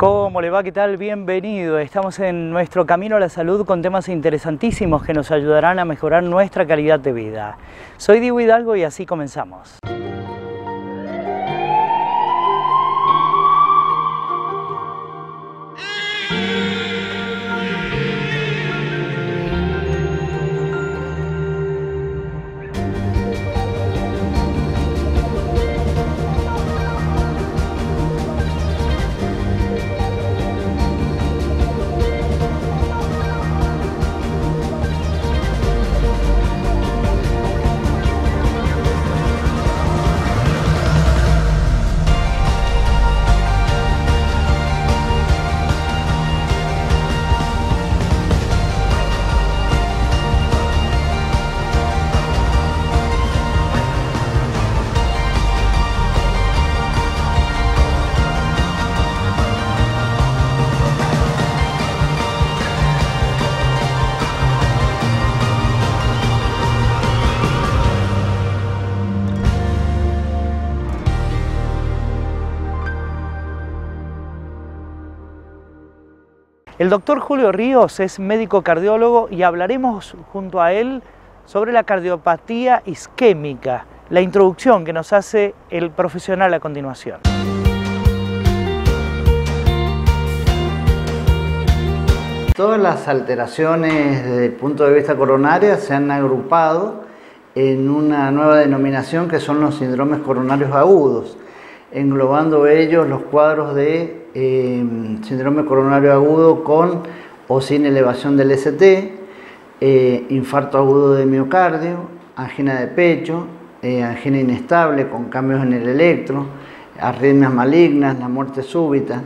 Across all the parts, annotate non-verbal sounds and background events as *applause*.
¿Cómo le va? ¿Qué tal? Bienvenido. Estamos en nuestro camino a la salud con temas interesantísimos que nos ayudarán a mejorar nuestra calidad de vida. Soy Diego Hidalgo y así comenzamos. El doctor Julio Ríos es médico cardiólogo y hablaremos junto a él sobre la cardiopatía isquémica, la introducción que nos hace el profesional a continuación. Todas las alteraciones desde el punto de vista coronario se han agrupado en una nueva denominación que son los síndromes coronarios agudos, englobando ellos los cuadros de Em, síndrome coronario agudo con o sin elevación del ST, eh, infarto agudo de miocardio, angina de pecho, eh, angina inestable con cambios en el electro, arritmias malignas, la muerte súbita.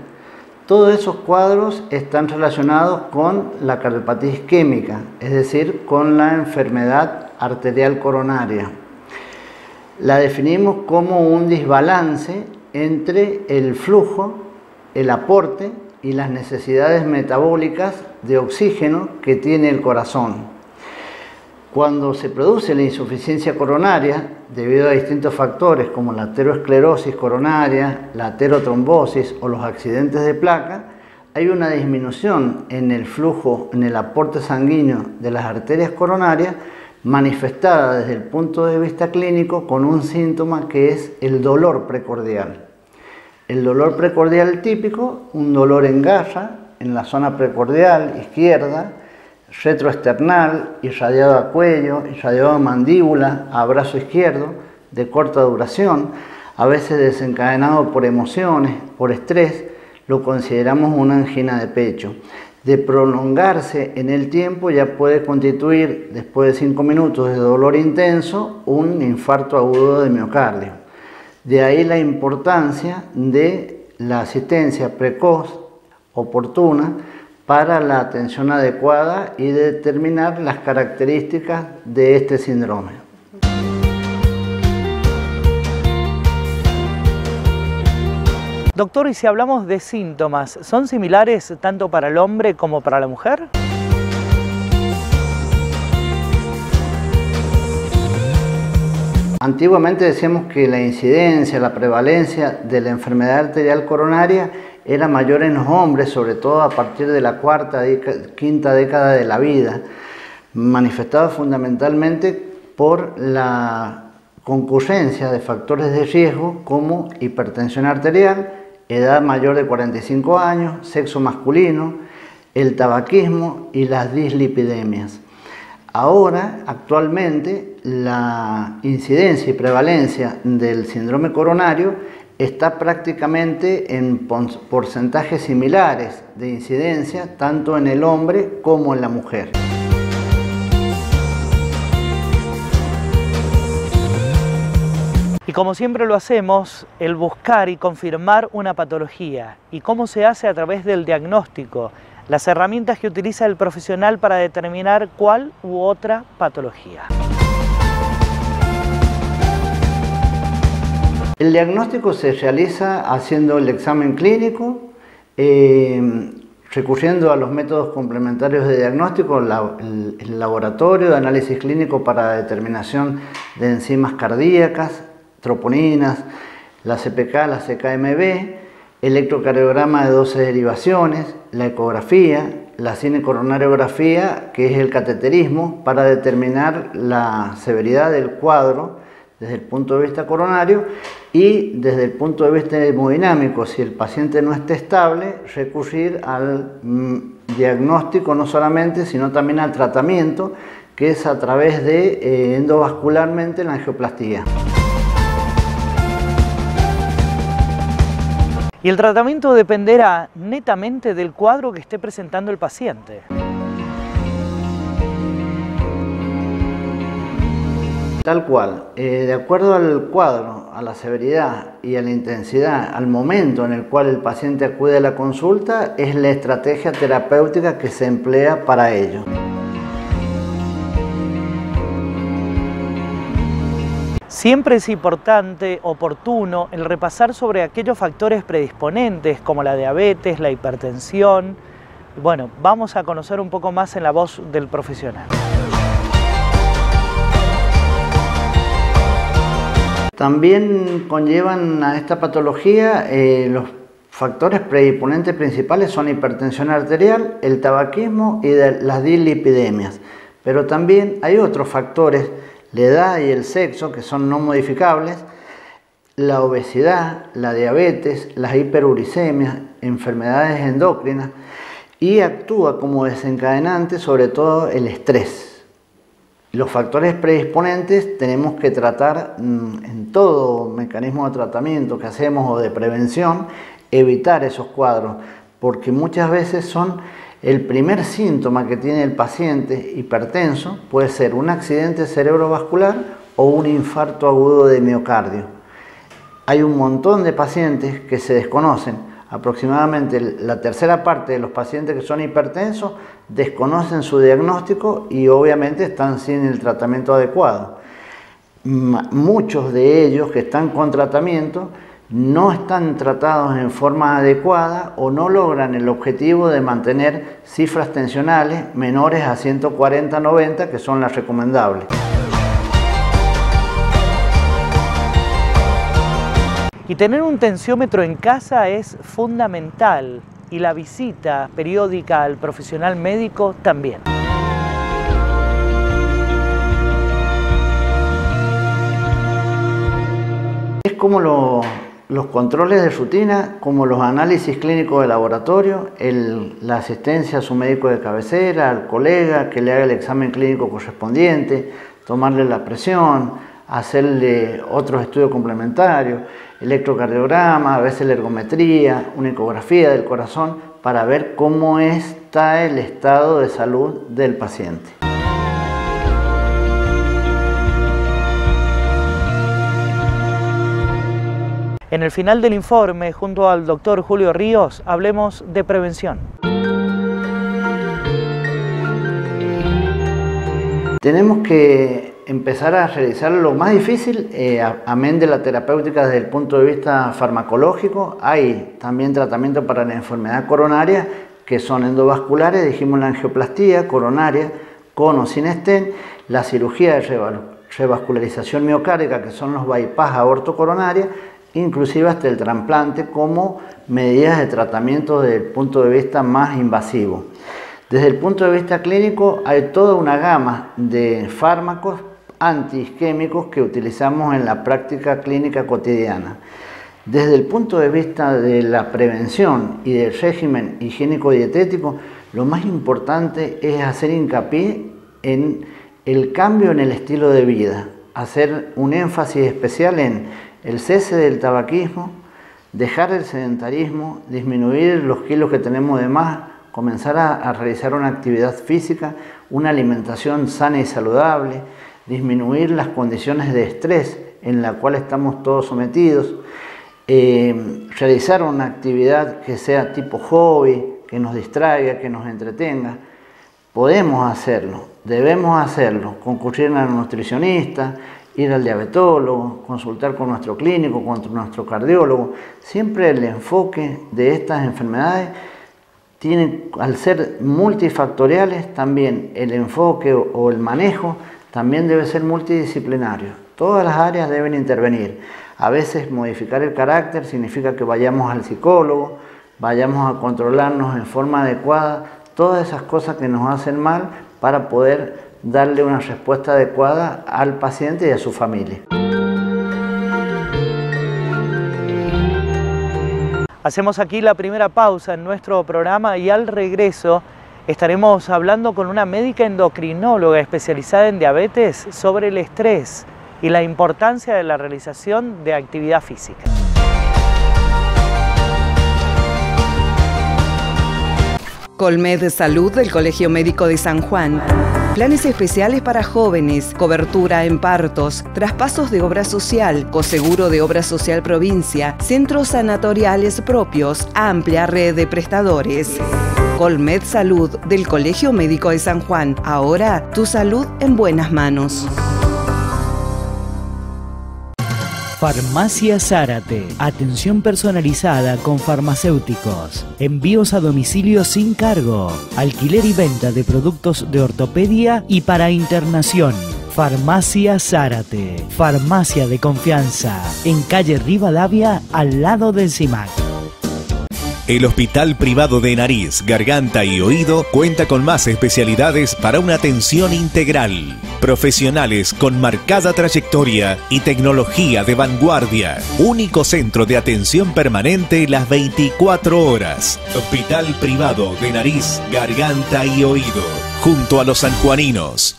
Todos esos cuadros están relacionados con la cardiopatía isquémica, es decir, con la enfermedad arterial coronaria. La definimos como un desbalance entre el flujo el aporte y las necesidades metabólicas de oxígeno que tiene el corazón. Cuando se produce la insuficiencia coronaria, debido a distintos factores como la aterosclerosis coronaria, la aterotrombosis o los accidentes de placa, hay una disminución en el flujo, en el aporte sanguíneo de las arterias coronarias, manifestada desde el punto de vista clínico con un síntoma que es el dolor precordial. El dolor precordial típico, un dolor en gasa, en la zona precordial izquierda, retroesternal, irradiado a cuello, irradiado a mandíbula, a brazo izquierdo, de corta duración, a veces desencadenado por emociones, por estrés, lo consideramos una angina de pecho. De prolongarse en el tiempo ya puede constituir, después de 5 minutos de dolor intenso, un infarto agudo de miocardio. De ahí la importancia de la asistencia precoz, oportuna, para la atención adecuada y determinar las características de este síndrome. Doctor, y si hablamos de síntomas, ¿son similares tanto para el hombre como para la mujer? Antiguamente decíamos que la incidencia, la prevalencia de la enfermedad arterial coronaria era mayor en los hombres, sobre todo a partir de la cuarta, quinta década de la vida, manifestada fundamentalmente por la concurrencia de factores de riesgo como hipertensión arterial, edad mayor de 45 años, sexo masculino, el tabaquismo y las dislipidemias. Ahora, actualmente, la incidencia y prevalencia del síndrome coronario está prácticamente en porcentajes similares de incidencia tanto en el hombre como en la mujer. Y como siempre lo hacemos, el buscar y confirmar una patología. ¿Y cómo se hace a través del diagnóstico? las herramientas que utiliza el profesional para determinar cuál u otra patología. El diagnóstico se realiza haciendo el examen clínico, eh, recurriendo a los métodos complementarios de diagnóstico, el laboratorio de análisis clínico para determinación de enzimas cardíacas, troponinas, la CPK, la CKMB, electrocardiograma de 12 derivaciones, la ecografía, la cinecoronariografía, que es el cateterismo, para determinar la severidad del cuadro desde el punto de vista coronario y desde el punto de vista hemodinámico, si el paciente no está estable, recurrir al mm, diagnóstico no solamente, sino también al tratamiento, que es a través de eh, endovascularmente la angioplastía. Y el tratamiento dependerá netamente del cuadro que esté presentando el paciente. Tal cual, eh, de acuerdo al cuadro, a la severidad y a la intensidad, al momento en el cual el paciente acude a la consulta, es la estrategia terapéutica que se emplea para ello. Siempre es importante, oportuno, el repasar sobre aquellos factores predisponentes como la diabetes, la hipertensión. Bueno, vamos a conocer un poco más en la voz del profesional. También conllevan a esta patología eh, los factores predisponentes principales son hipertensión arterial, el tabaquismo y las dilipidemias. Pero también hay otros factores la edad y el sexo, que son no modificables, la obesidad, la diabetes, las hiperuricemias, enfermedades endocrinas y actúa como desencadenante sobre todo el estrés. Los factores predisponentes tenemos que tratar mm, en todo mecanismo de tratamiento que hacemos o de prevención, evitar esos cuadros, porque muchas veces son el primer síntoma que tiene el paciente hipertenso puede ser un accidente cerebrovascular o un infarto agudo de miocardio. Hay un montón de pacientes que se desconocen. Aproximadamente la tercera parte de los pacientes que son hipertensos desconocen su diagnóstico y obviamente están sin el tratamiento adecuado. Muchos de ellos que están con tratamiento no están tratados en forma adecuada o no logran el objetivo de mantener cifras tensionales menores a 140-90 que son las recomendables. Y tener un tensiómetro en casa es fundamental y la visita periódica al profesional médico también. Es como lo, los controles de rutina, como los análisis clínicos de laboratorio, la asistencia a su médico de cabecera, al colega que le haga el examen clínico correspondiente, tomarle la presión, hacerle otros estudios complementarios, electrocardiograma, a veces la ergometría, una ecografía del corazón, para ver cómo está el estado de salud del paciente. En el final del informe, junto al doctor Julio Ríos, hablemos de prevención. Tenemos que empezar a realizar lo más difícil, eh, amén de la terapéutica desde el punto de vista farmacológico. Hay también tratamiento para la enfermedad coronaria, que son endovasculares, dijimos la angioplastía coronaria, con o sin estén, la cirugía de revascularización miocárdica, que son los bypass aortocoronaria, inclusive hasta el trasplante como medidas de tratamiento desde el punto de vista más invasivo. Desde el punto de vista clínico hay toda una gama de fármacos antiisquémicos que utilizamos en la práctica clínica cotidiana. Desde el punto de vista de la prevención y del régimen higiénico-dietético, lo más importante es hacer hincapié en el cambio en el estilo de vida, hacer un énfasis especial en el cese del tabaquismo, dejar el sedentarismo, disminuir los kilos que tenemos de más, comenzar a, realizar una actividad física, una alimentación sana y saludable, disminuir las condiciones de estrés en la cual estamos todos sometidos, eh, realizar una actividad que sea tipo hobby, que nos distraiga, que nos entretenga. Podemos hacerlo, debemos hacerlo, concurrir a un nutricionista, ir al diabetólogo, consultar con nuestro clínico, con nuestro cardiólogo. Siempre el enfoque de estas enfermedades tiene, al ser multifactoriales, también el enfoque o el manejo también debe ser multidisciplinario. Todas las áreas deben intervenir. A veces modificar el carácter significa que vayamos al psicólogo, vayamos a controlarnos en forma adecuada, todas esas cosas que nos hacen mal para poder darle una respuesta adecuada al paciente y a su familia. Hacemos aquí la primera pausa en nuestro programa y al regreso estaremos hablando con una médica endocrinóloga especializada en diabetes sobre el estrés y la importancia de la realización de actividad física. Colmed Salud del Colegio Médico de San Juan. Planes especiales para jóvenes, cobertura en partos, traspasos de obra social, coseguro de obra social provincia, centros sanatoriales propios, amplia red de prestadores. Colmed Salud del Colegio Médico de San Juan. Ahora tu salud en buenas manos. Farmacia Zárate. Atención personalizada con farmacéuticos. Envíos a domicilio sin cargo. Alquiler y venta de productos de ortopedia y para internación. Farmacia Zárate. Farmacia de confianza. En calle Rivadavia, al lado del CIMAC. El Hospital Privado de Nariz, Garganta y Oído cuenta con más especialidades para una atención integral. Profesionales con marcada trayectoria y tecnología de vanguardia. Único centro de atención permanente las 24 horas. Hospital Privado de Nariz, Garganta y Oído. Junto a los sanjuaninos.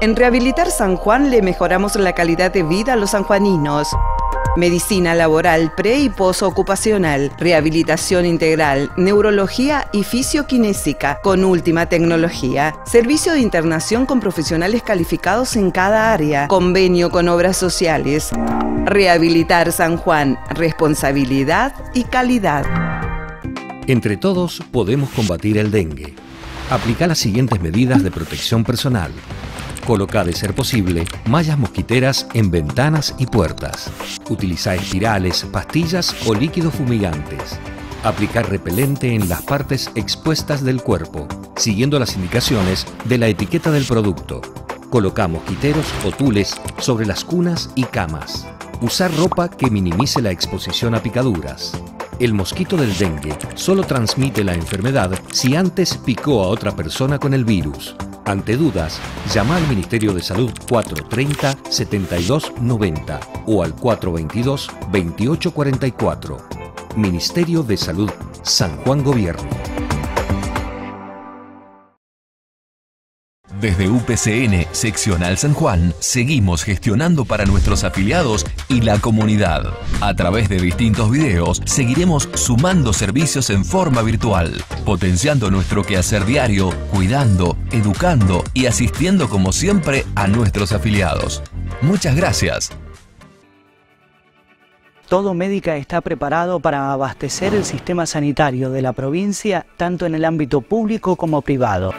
En Rehabilitar San Juan le mejoramos la calidad de vida a los sanjuaninos. Medicina laboral pre y posocupacional, rehabilitación integral, neurología y fisioquinésica con última tecnología. Servicio de internación con profesionales calificados en cada área. Convenio con obras sociales. Rehabilitar San Juan, responsabilidad y calidad. Entre todos podemos combatir el dengue. Aplica las siguientes medidas de protección personal. Coloca, de ser posible, mallas mosquiteras en ventanas y puertas. Utiliza espirales, pastillas o líquidos fumigantes. Aplicar repelente en las partes expuestas del cuerpo, siguiendo las indicaciones de la etiqueta del producto. Coloca mosquiteros o tules sobre las cunas y camas. Usar ropa que minimice la exposición a picaduras. El mosquito del dengue solo transmite la enfermedad si antes picó a otra persona con el virus. Ante dudas, llama al Ministerio de Salud 430-7290 o al 422-2844. Ministerio de Salud San Juan Gobierno. Desde UPCN Seccional San Juan seguimos gestionando para nuestros afiliados y la comunidad. A través de distintos videos seguiremos sumando servicios en forma virtual, potenciando nuestro quehacer diario, cuidando, educando y asistiendo como siempre a nuestros afiliados. Muchas gracias. Todo Médica está preparado para abastecer el sistema sanitario de la provincia tanto en el ámbito público como privado.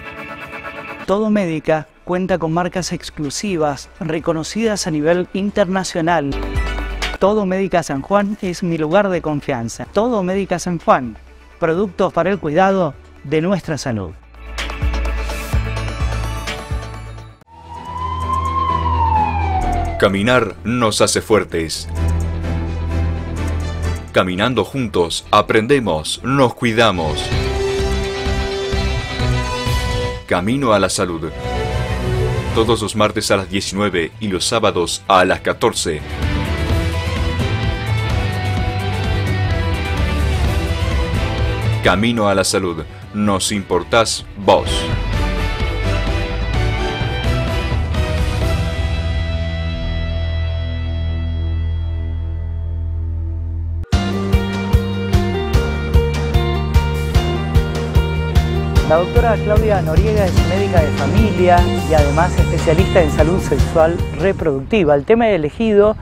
Todo Médica cuenta con marcas exclusivas reconocidas a nivel internacional. Todo Médica San Juan es mi lugar de confianza. Todo Médica San Juan, productos para el cuidado de nuestra salud. Caminar nos hace fuertes. Caminando juntos, aprendemos, nos cuidamos. Camino a la Salud. Todos los martes a las 19 y los sábados a las 14. Camino a la Salud. Nos importás vos. La doctora Claudia Noriega es médica de familia y además especialista en salud sexual reproductiva. El tema elegido,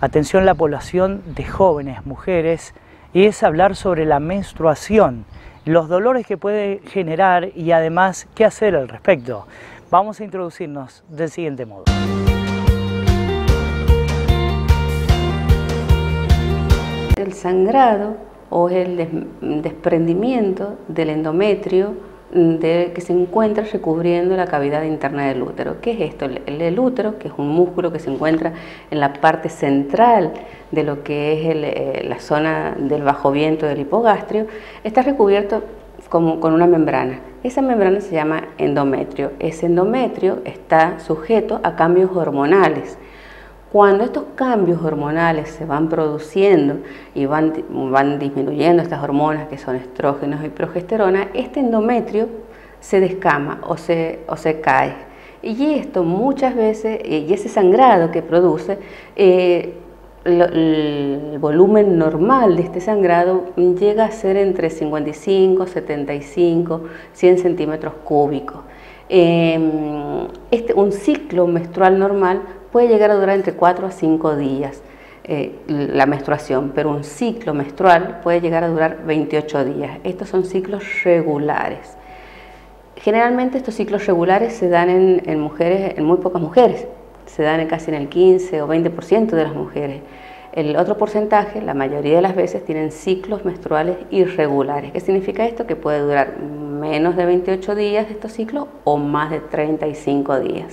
atención a la población de jóvenes, mujeres, y es hablar sobre la menstruación, los dolores que puede generar y además qué hacer al respecto. Vamos a introducirnos del siguiente modo. El sangrado o el desprendimiento del endometrio de, que se encuentra recubriendo la cavidad interna del útero. ¿Qué es esto? El, útero, que es un músculo que se encuentra en la parte central de lo que es eh, la zona del bajo viento del hipogastrio, está recubierto como, con una membrana. Esa membrana se llama endometrio. Ese endometrio está sujeto a cambios hormonales. Cuando estos cambios hormonales se van produciendo y van, van disminuyendo estas hormonas que son estrógenos y progesterona, este endometrio se descama o se, o se cae. Y esto muchas veces, y ese sangrado que produce, eh, el volumen normal de este sangrado llega a ser entre 55, 75, 100 centímetros cúbicos. Em, este, un ciclo menstrual normal puede llegar a durar entre 4 a 5 días eh, la menstruación, pero un ciclo menstrual puede llegar a durar 28 días. Estos son ciclos regulares. Generalmente estos ciclos regulares se dan en, mujeres, en muy pocas mujeres, se dan casi en el 15 o 20% de las mujeres. El otro porcentaje, la mayoría de las veces, tienen ciclos menstruales irregulares. ¿Qué significa esto? Que puede durar menos de 28 días estos ciclos o más de 35 días.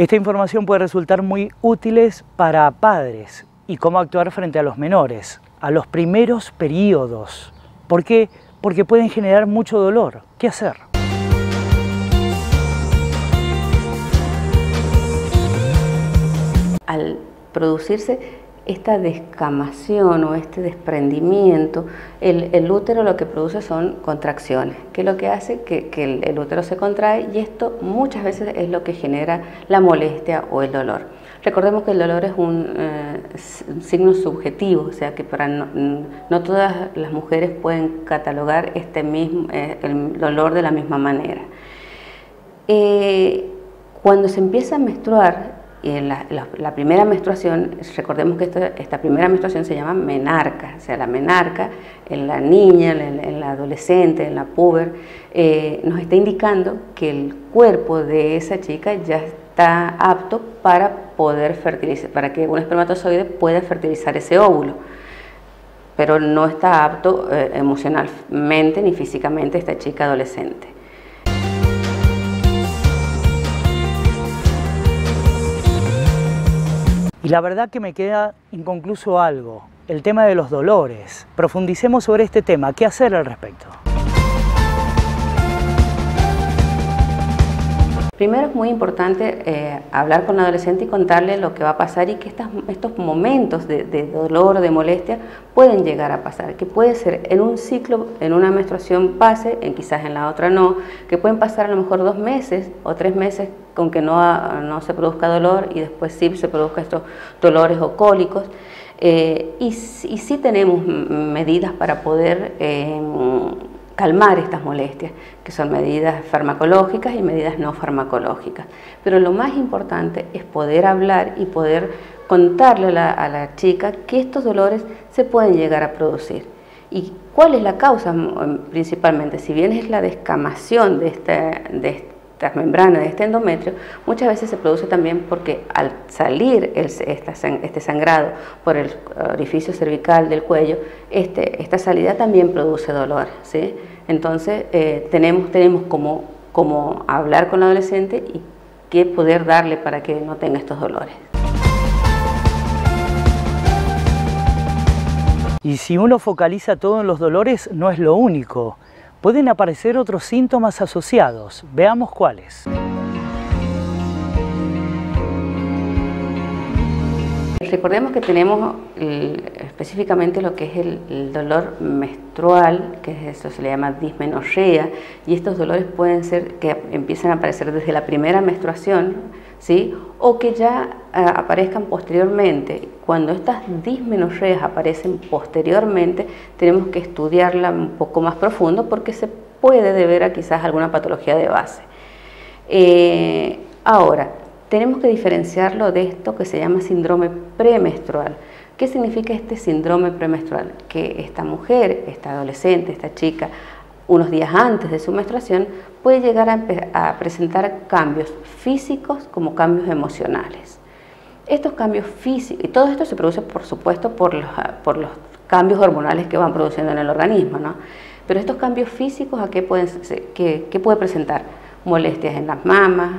Esta información puede resultar muy útiles para padres y cómo actuar frente a los menores, a los primeros periodos. ¿Por qué? Porque pueden generar mucho dolor. ¿Qué hacer? Al producirse esta descamación o este desprendimiento, el, útero lo que produce son contracciones, que es lo que hace que, el, útero se contrae y esto muchas veces es lo que genera la molestia o el dolor. Recordemos que el dolor es un eh, signo subjetivo, o sea que para no, todas las mujeres pueden catalogar este mismo, eh, el dolor de la misma manera. Eh, cuando se empieza a menstruar, y en la, primera menstruación, recordemos que esta, primera menstruación se llama menarca, o sea, la menarca en la niña, en, la adolescente, en la puber, eh, nos está indicando que el cuerpo de esa chica ya está apto para poder fertilizar, para que un espermatozoide pueda fertilizar ese óvulo, pero no está apto eh, emocionalmente ni físicamente esta chica adolescente. Y la verdad que me queda inconcluso algo, el tema de los dolores. Profundicemos sobre este tema, ¿qué hacer al respecto? Primero es muy importante eh, hablar con la adolescente y contarle lo que va a pasar y que estos momentos de, dolor o de molestia pueden llegar a pasar, que puede ser en un ciclo, en una menstruación pase, en quizás en la otra no, que pueden pasar a lo mejor dos meses o tres meses con que no, se produzca dolor y después sí se produzca estos dolores o cólicos. Eh, y, sí tenemos medidas para poder eh, calmar estas molestias, que son medidas farmacológicas y medidas no farmacológicas. Pero lo más importante es poder hablar y poder contarle a la, chica que estos dolores se pueden llegar a producir. ¿Y cuál es la causa principalmente? Si bien es la descamación de, esta, de membranas, de este endometrio, muchas veces se produce también porque al salir este sangrado por el orificio cervical del cuello, este, esta salida también produce dolor. ¿sí? Entonces, eh, tenemos, tenemos como hablar con el adolescente y qué poder darle para que no tenga estos dolores. Y si uno focaliza todo en los dolores, no es lo único. Pueden aparecer otros síntomas asociados. Veamos cuáles. Recordemos que tenemos específicamente lo que es el, dolor menstrual, que eso se le llama dismenorrea, y estos dolores pueden ser que empiezan a aparecer desde la primera menstruación, ¿sí? o que ya ah, aparezcan posteriormente. Cuando estas dismenorreas aparecen posteriormente, tenemos que estudiarla un poco más profundo porque se puede deber a quizás alguna patología de base. Eh, ahora, tenemos que diferenciarlo de esto que se llama síndrome premenstrual. ¿Qué significa este síndrome premenstrual? Que esta mujer, esta adolescente, esta chica, unos días antes de su menstruación, puede llegar a, presentar cambios físicos como cambios emocionales. Estos cambios físicos, y todo esto se produce por supuesto por los, cambios hormonales que van produciendo en el organismo. ¿no? Pero estos cambios físicos, ¿a qué, pueden, qué, qué puede presentar? Molestias en las mamas,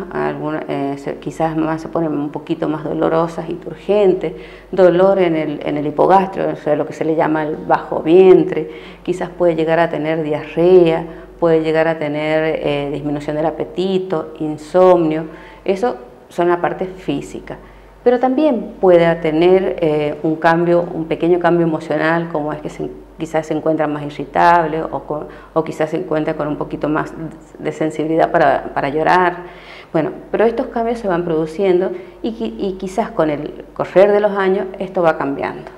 eh, quizás se ponen un poquito más dolorosas y turgentes, dolor en el, en el hipogastrio, o sea, lo que se le llama el bajo vientre, quizás puede llegar a tener diarrea, puede llegar a tener eh, disminución del apetito, insomnio, eso son la parte física. Pero también puede tener eh, un cambio, un pequeño cambio emocional, como es que se quizás se encuentra más irritable o, quizás se encuentra con un poquito más de sensibilidad para, llorar. Bueno, pero estos cambios se van produciendo y, y quizás con el correr de los años esto va cambiando.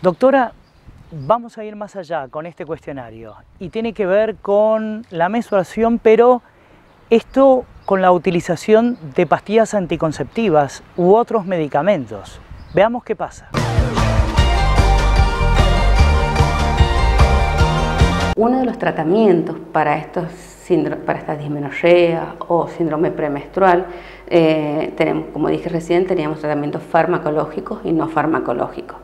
Doctora, vamos a ir más allá con este cuestionario y tiene que ver con la menstruación, pero esto con la utilización de pastillas anticonceptivas u otros medicamentos. Veamos qué pasa. Uno de los tratamientos para, estos para esta dismenorrea o síndrome premenstrual, eh, tenemos, como dije recién, teníamos tratamientos farmacológicos y no farmacológicos.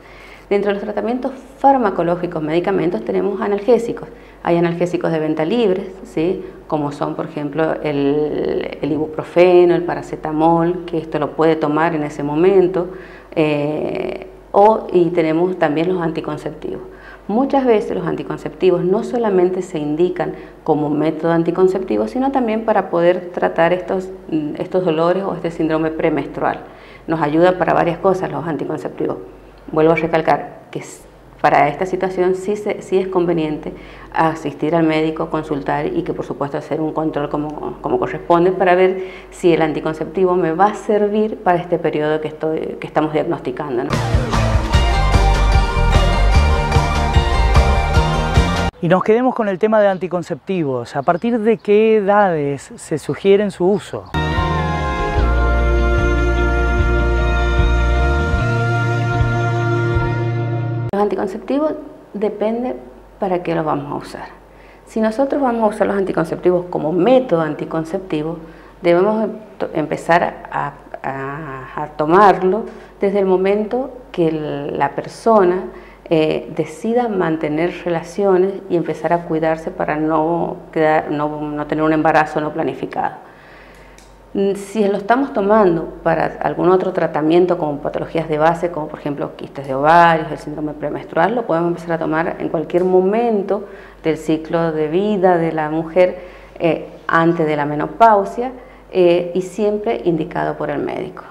Dentro de los tratamientos farmacológicos, medicamentos, tenemos analgésicos. Hay analgésicos de venta libre, ¿sí? como son, por ejemplo, el, ibuprofeno, el paracetamol, que esto lo puede tomar en ese momento, eh, o, y tenemos también los anticonceptivos. Muchas veces los anticonceptivos no solamente se indican como método anticonceptivo, sino también para poder tratar estos, estos dolores o este síndrome premenstrual. Nos ayuda para varias cosas los anticonceptivos vuelvo a recalcar que para esta situación sí, sí, es conveniente asistir al médico, consultar y que por supuesto hacer un control como, corresponde para ver si el anticonceptivo me va a servir para este periodo que, estoy, que estamos diagnosticando. Y nos quedemos con el tema de anticonceptivos. ¿A partir de qué edades se sugiere su uso? Anticonceptivos depende para qué los vamos a usar. Si nosotros vamos a usar los anticonceptivos como método anticonceptivo, debemos empezar a, tomarlo desde el momento que la persona eh, decida mantener relaciones y empezar a cuidarse para no, quedar, no tener un embarazo no planificado. Mm, si lo estamos tomando para algún otro tratamiento como patologías de base, como por ejemplo quistes de ovarios, el síndrome premenstrual, lo podemos empezar a tomar en cualquier momento del ciclo de vida de la mujer eh, antes de la menopausia eh, y siempre indicado por el médico.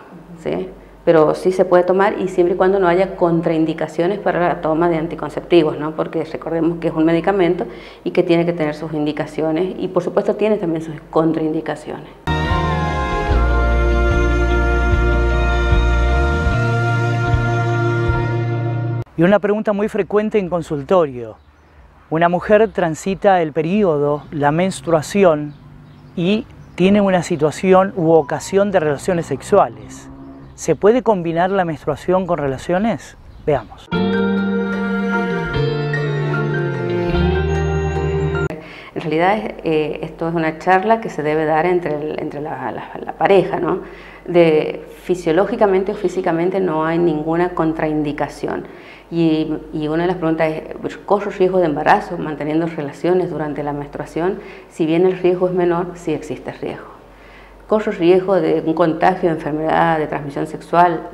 ¿sí? Pero sí se puede tomar y siempre y cuando no haya contraindicaciones para la toma de anticonceptivos, ¿no? porque recordemos que es un medicamento y que tiene que tener sus indicaciones y por supuesto tiene también sus contraindicaciones. Y una pregunta muy frecuente en consultorio. Una mujer transita el periodo, la menstruación, y tiene una situación u ocasión de relaciones sexuales. ¿Se puede combinar la menstruación con relaciones? Veamos. En realidad eh, esto es una charla que se debe dar entre, entre la, la, pareja, ¿no? De, fisiológicamente o físicamente no hay ninguna contraindicación. Y, una de las preguntas es, ¿corro riesgo de embarazo manteniendo relaciones durante la menstruación? Si bien el riesgo es menor, sí existe riesgo. ¿Corro riesgo de un contagio de enfermedad de transmisión sexual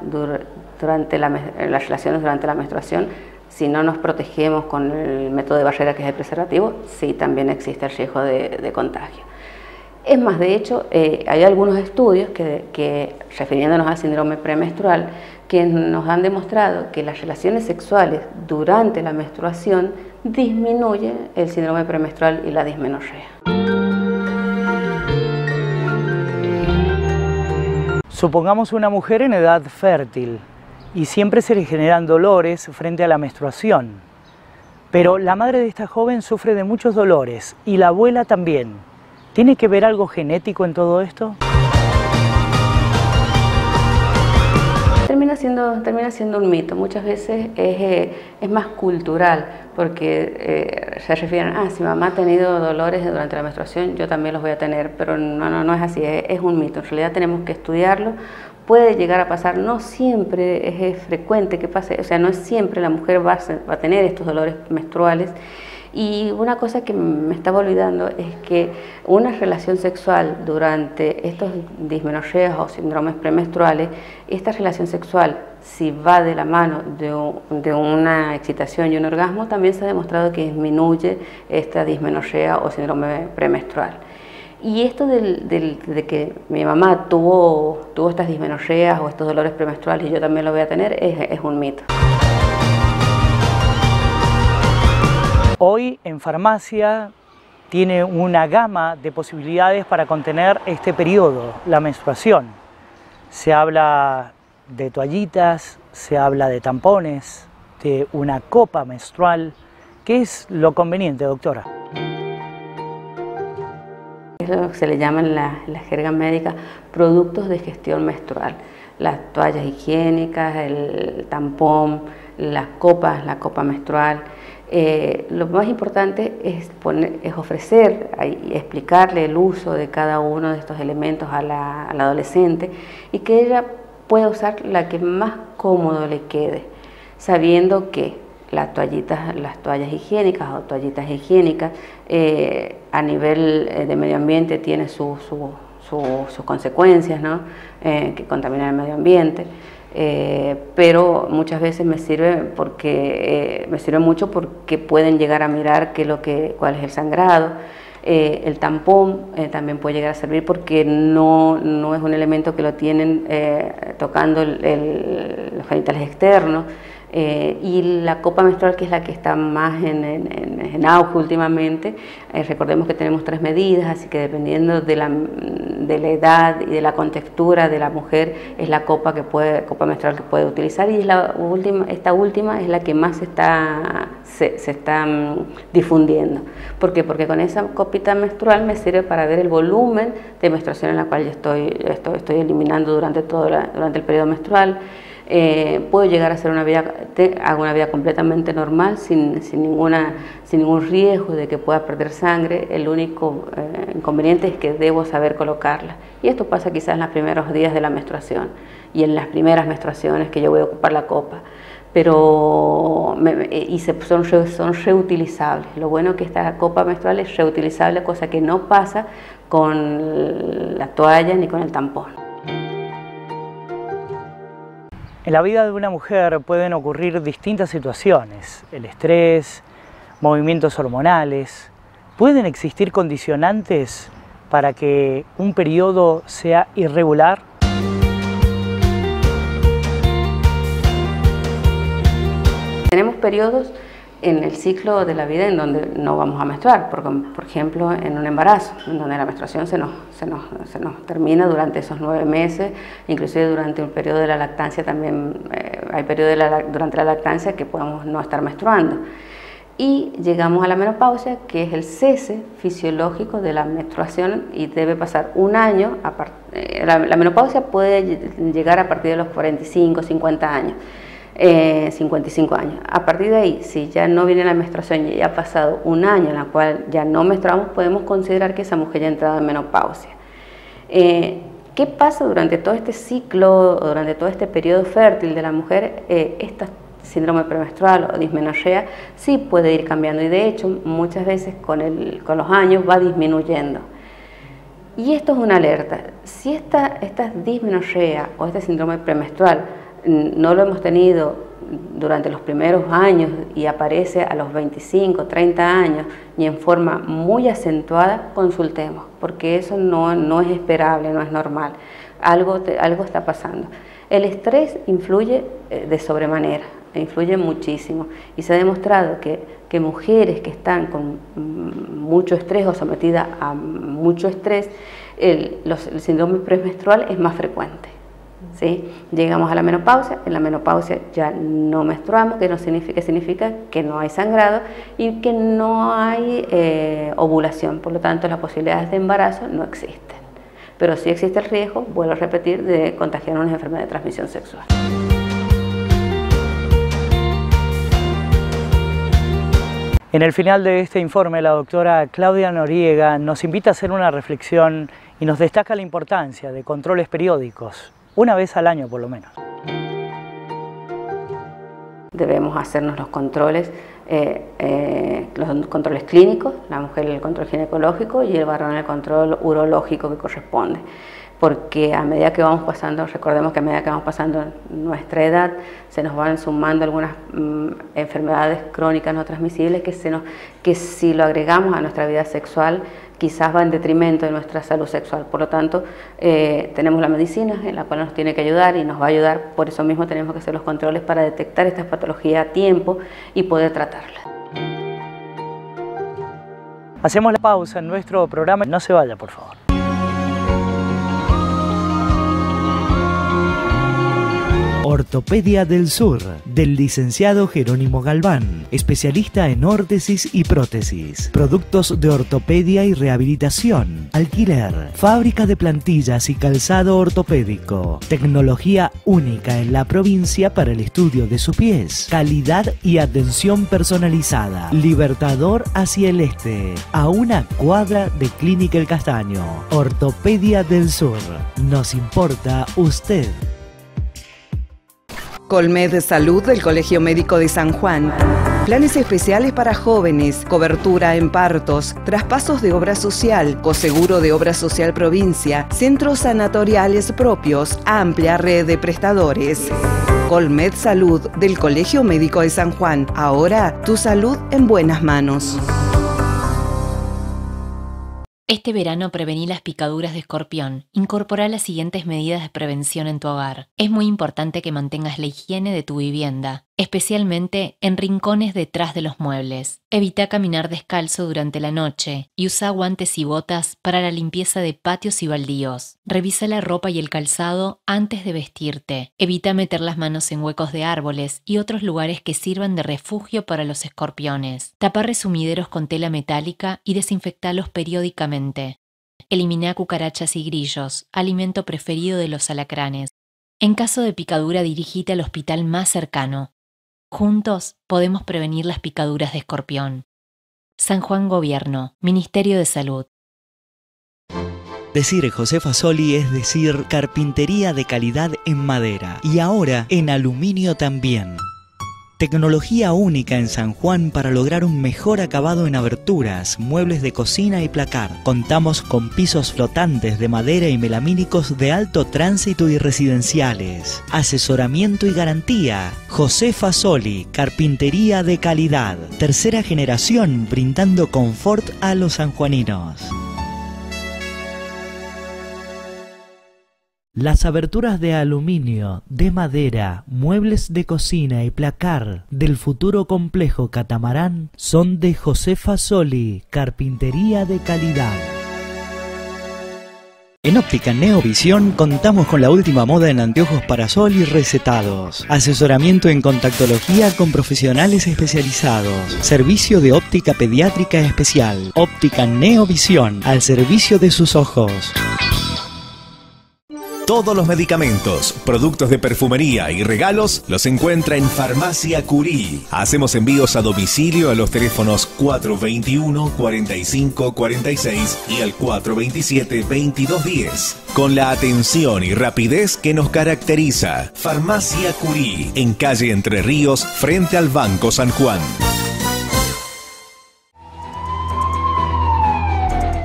durante las relaciones durante la menstruación? Si no nos protegemos con el método de barrera que es el preservativo, sí también existe el riesgo de, contagio. Es más, de hecho, eh, hay algunos estudios que, que, refiriéndonos al síndrome premenstrual, que nos han demostrado que las relaciones sexuales durante la menstruación disminuyen el síndrome premenstrual y la dismenorrea. Supongamos una mujer en edad fértil y siempre se le generan dolores frente a la menstruación. Pero la madre de esta joven sufre de muchos dolores y la abuela también. ¿Tiene que ver algo genético en todo esto? termina siendo, termina siendo un mito. Muchas veces es, eh, es más cultural, porque eh, se refieren, ah, si mamá ha tenido dolores durante la menstruación, yo también los voy a tener, pero no, no, no es así, es, un mito. En realidad tenemos que estudiarlo puede llegar a pasar, no siempre es, frecuente que pase, o sea, no es siempre la mujer va a, tener estos dolores menstruales. Y una cosa que me estaba olvidando es que una relación sexual durante estos dismenorreas o síndromes premenstruales, esta relación sexual, si va de la mano de, de, una excitación y un orgasmo, también se ha demostrado que disminuye esta dismenorrea o síndrome premenstrual. Y esto de que mi mamá tuvo, tuvo estas dismenorreas o estos dolores premenstruales y yo también lo voy a tener es, un mito. Hoy en farmacia tiene una gama de posibilidades para contener este periodo, la menstruación. Se habla de toallitas, se habla de tampones, de una copa menstrual. ¿Qué es lo conveniente, doctora? se le llaman en la, jerga médica productos de gestión menstrual. Las toallas higiénicas, el tampón, las copas, la copa menstrual. Eh, lo más importante es, es ofrecer y explicarle el uso de cada uno de estos elementos a la, adolescente y que ella pueda usar la que más cómodo le quede, sabiendo que las toallitas, las toallas higiénicas o toallitas higiénicas eh, a nivel eh, de medio ambiente tiene sus consecuencias, ¿no? Eh, que contaminan el medio ambiente. Pero muchas veces me sirve porque me sirve mucho porque pueden llegar a mirar qué lo que, cuál es el sangrado. el tampón también puede llegar a servir porque no, no, es un elemento que lo tienen tocando los genitales externos. Eh, y la copa menstrual, que es la que está más en, auge últimamente, eh, recordemos que tenemos tres medidas, así que dependiendo de la, de la, edad y de la contextura de la mujer, es la copa, que puede, copa menstrual que puede utilizar y la última, esta última es la que más está, se, se está mm, difundiendo. ¿Por qué? Porque con esa copita menstrual me sirve para ver el volumen de menstruación en la cual yo estoy, estoy, estoy eliminando durante, todo durante el periodo menstrual. Eh, puedo llegar a hacer una vida, hago una vida completamente normal, sin, sin, ninguna, sin ningún riesgo de que pueda perder sangre. El único eh, inconveniente es que debo saber colocarla. Y esto pasa quizás en los primeros días de la menstruación y en las primeras menstruaciones que yo voy a ocupar la copa. Pero y son, son reutilizables. Lo bueno es que esta copa menstrual es reutilizable, cosa que no pasa con la toalla ni con el tampón. En la vida de una mujer pueden ocurrir distintas situaciones, el estrés, movimientos hormonales. ¿Pueden existir condicionantes para que un periodo sea irregular? Tenemos periodos en el ciclo de la vida en donde no vamos a menstruar, por, por ejemplo en un embarazo, en donde la menstruación se nos, se, nos, se nos termina durante esos nueve meses, inclusive durante un periodo de la lactancia también, eh, hay periodos durante la lactancia que podemos no estar menstruando. Y llegamos a la menopausia, que es el cese fisiológico de la menstruación y debe pasar un año. Eh, la, la menopausia puede llegar a partir de los 45, 50 años. 55 eh, años. A partir de ahí, si ya no viene la menstruación y ya ha pasado un año en la cual ya no menstruamos, podemos considerar que esa mujer ya ha entrado en menopausia. Eh, ¿Qué pasa durante todo este ciclo, durante todo este periodo fértil de la mujer? Eh, esta síndrome premenstrual o dismenorrea sí puede ir cambiando y de hecho muchas veces con, los años va disminuyendo. Y esto es una alerta. Si esta, esta dismenorrea o este síndrome premenstrual no lo hemos tenido durante los primeros años y aparece a los 25, 30 años y en forma muy acentuada, consultemos, porque eso no, es esperable, no es normal. Algo, algo está pasando. El estrés influye eh, de sobremanera, influye muchísimo y se ha demostrado que, mujeres que están con mucho estrés o sometidas a mucho estrés, el síndrome premenstrual es más frecuente. Llegamos a la menopausia, en la menopausia ya no menstruamos, que no significa, significa que no hay sangrado y que no hay eh, ovulación, por lo tanto las posibilidades de embarazo no existen. Pero sí existe el riesgo, vuelvo a repetir, de contagiar una enfermedad de transmisión sexual. En el final de este informe, la doctora Claudia Noriega nos invita a hacer una reflexión y nos destaca la importancia de controles periódicos una vez al año por lo menos. Debemos hacernos los controles, eh, eh, los controles clínicos, la mujer el control ginecológico y el varón el control urológico que corresponde porque a medida que vamos pasando, recordemos que a medida que vamos pasando nuestra edad, se nos van sumando algunas mm, enfermedades crónicas no transmisibles que, se nos, que si lo agregamos a nuestra vida sexual, quizás va en detrimento de nuestra salud sexual. Por lo tanto, eh, tenemos la medicina en la cual nos tiene que ayudar y nos va a ayudar, por eso mismo tenemos que hacer los controles para detectar estas patologías a tiempo y poder tratarlas. Hacemos la pausa en nuestro programa, no se vaya por favor. Ortopedia del Sur, del licenciado Jerónimo Galván, especialista en órtesis y prótesis, productos de ortopedia y rehabilitación, alquiler, fábrica de plantillas y calzado ortopédico, tecnología única en la provincia para el estudio de sus pies, calidad y atención personalizada, Libertador hacia el este, a una cuadra de Clínica El Castaño, Ortopedia del Sur. Nos importa usted. Colmed Salud del Colegio Médico de San Juan. Planes especiales para jóvenes, cobertura en partos, traspasos de obra social, coseguro de obra social provincia, centros sanatoriales propios, amplia red de prestadores. Colmed Salud del Colegio Médico de San Juan. Ahora tu salud en buenas manos. Este verano prevení las picaduras de escorpión. Incorpora las siguientes medidas de prevención en tu hogar. Es muy importante que mantengas la higiene de tu vivienda especialmente en rincones detrás de los muebles. Evita caminar descalzo durante la noche y usa guantes y botas para la limpieza de patios y baldíos. Revisa la ropa y el calzado antes de vestirte. Evita meter las manos en huecos de árboles y otros lugares que sirvan de refugio para los escorpiones. Tapa resumideros con tela metálica y desinfectalos periódicamente. Elimina cucarachas y grillos, alimento preferido de los alacranes. En caso de picadura, dirigite al hospital más cercano. Juntos podemos prevenir las picaduras de escorpión. San Juan Gobierno, Ministerio de Salud. Decir José Fasoli es decir carpintería de calidad en madera y ahora en aluminio también. Tecnología única en San Juan para lograr un mejor acabado en aberturas, muebles de cocina y placar. Contamos con pisos flotantes de madera y melamínicos de alto tránsito y residenciales. Asesoramiento y garantía. José Fasoli, carpintería de calidad. Tercera generación brindando confort a los sanjuaninos. Las aberturas de aluminio, de madera, muebles de cocina y placar del futuro complejo catamarán son de Josefa Soli, carpintería de calidad. En Óptica Neovisión contamos con la última moda en anteojos para sol y recetados. Asesoramiento en contactología con profesionales especializados. Servicio de óptica pediátrica especial. Óptica Neovisión al servicio de sus ojos. Todos los medicamentos, productos de perfumería y regalos los encuentra en Farmacia Curí. Hacemos envíos a domicilio a los teléfonos 421 45 46 y al 427 2210. Con la atención y rapidez que nos caracteriza. Farmacia Curí, en calle Entre Ríos, frente al Banco San Juan.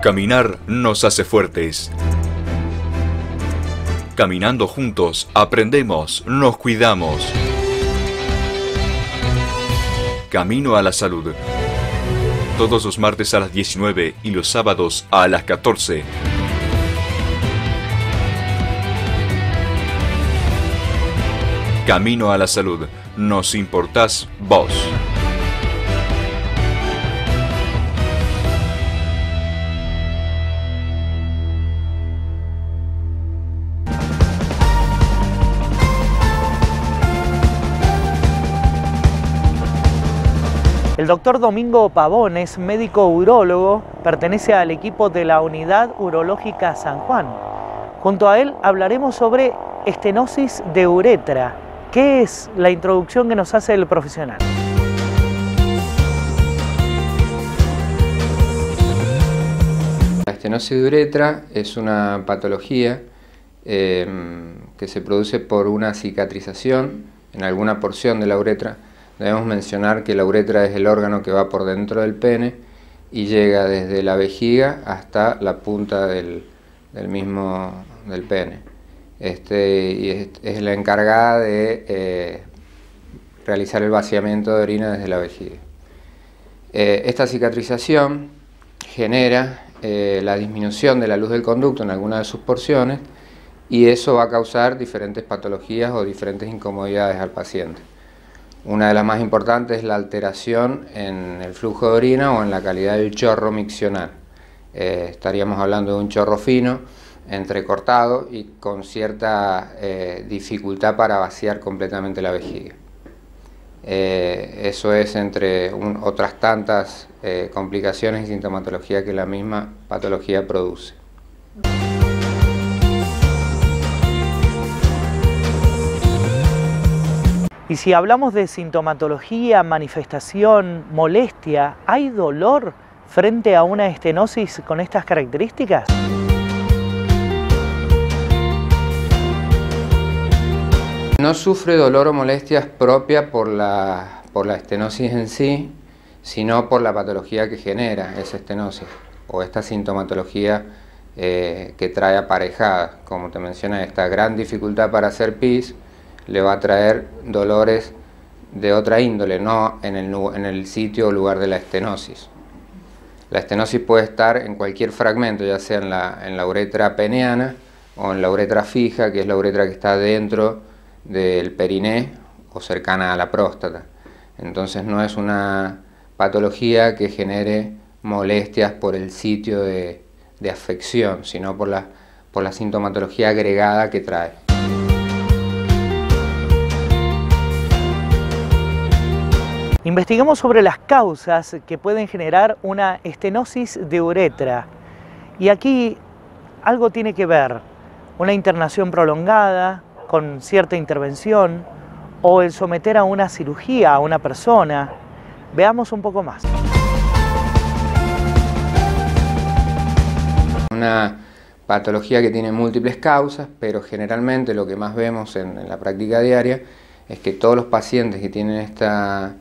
Caminar nos hace fuertes. Caminando juntos, aprendemos, nos cuidamos. Camino a la salud. Todos los martes a las 19 y los sábados a las 14. Camino a la salud. Nos importás vos. El doctor Domingo Pavón es médico urólogo, pertenece al equipo de la Unidad Urológica San Juan. Junto a él hablaremos sobre estenosis de uretra. ¿Qué es la introducción que nos hace el profesional? La estenosis de uretra es una patología eh, que se produce por una cicatrización en alguna porción de la uretra. Debemos mencionar que la uretra es el órgano que va por dentro del pene y llega desde la vejiga hasta la punta del, mismo del pene. Este, y es, la encargada de eh, realizar el vaciamiento de orina desde la vejiga. Eh, esta cicatrización genera eh, la disminución de la luz del conducto en alguna de sus porciones y eso va a causar diferentes patologías o diferentes incomodidades al paciente. Una de las más importantes es la alteración en el flujo de orina o en la calidad del chorro miccional. Eh, estaríamos hablando de un chorro fino, entrecortado y con cierta eh, dificultad para vaciar completamente la vejiga. Eh, eso es entre otras tantas complicaciones y sintomatología que la misma patología produce. Y si hablamos de sintomatología, manifestación, molestia, ¿hay dolor frente a una estenosis con estas características? No sufre dolor o molestias propia por la, por la estenosis en sí, sino por la patología que genera esa estenosis o esta sintomatología eh, que trae aparejada, como te mencioné, esta gran dificultad para hacer pis, le va a traer dolores de otra índole, no en el, en el sitio o lugar de la estenosis. La estenosis puede estar en cualquier fragmento, ya sea en la, en la uretra peneana o en la uretra fija, que es la uretra que está dentro del periné o cercana a la próstata. Entonces no es una patología que genere molestias por el sitio de, de afección, sino por la, por la sintomatología agregada que trae. Investigamos sobre las causas que pueden generar una estenosis de uretra. Y aquí algo tiene que ver, una internación prolongada con cierta intervención o el someter a una cirugía a una persona. Veamos un poco más. Una patología que tiene múltiples causas, pero generalmente lo que más vemos en, la práctica diaria es que todos los pacientes que tienen esta